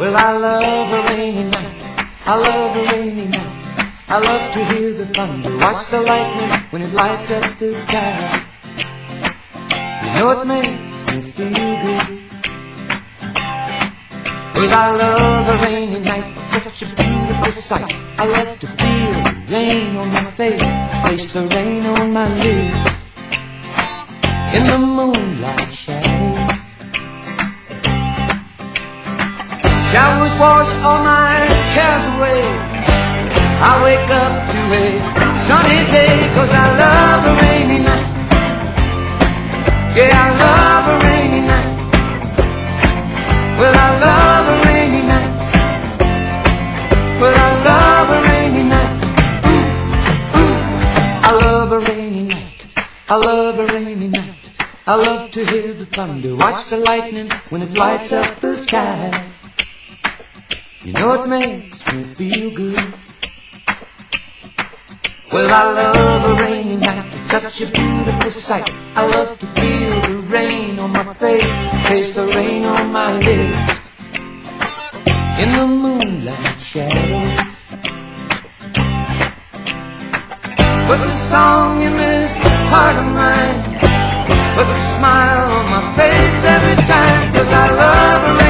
Well, I love a rainy night. I love a rainy night. I love to hear the thunder, watch the lightning when it lights up the sky. You know it makes me feel good. Well, I love a rainy night, such a beautiful sight. I love to feel the rain on my face, taste the rain on my lips. In the moonlight wash all my cares away. I wake up to a sunny day, cause I love a rainy night. Yeah, I love a rainy night. Well, I love a rainy night. Well, I love a rainy night. Ooh, ooh. I love a rainy night. I love a rainy night. I love to hear the thunder, watch the lightning when it lights up the sky. You know it makes me feel good. Well, I love a rainy night. It's such a beautiful sight. I love to feel the rain on my face, taste the rain on my lips. In the moonlight shadow. Put the song in this heart of mine. Put a smile on my face every time. Cause I love a rainy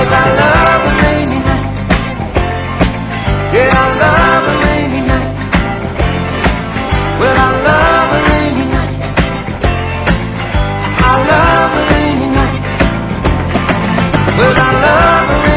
Cause I love a rainy night. Yeah, I love rainy Well, I love rainy I love rainy Well, I love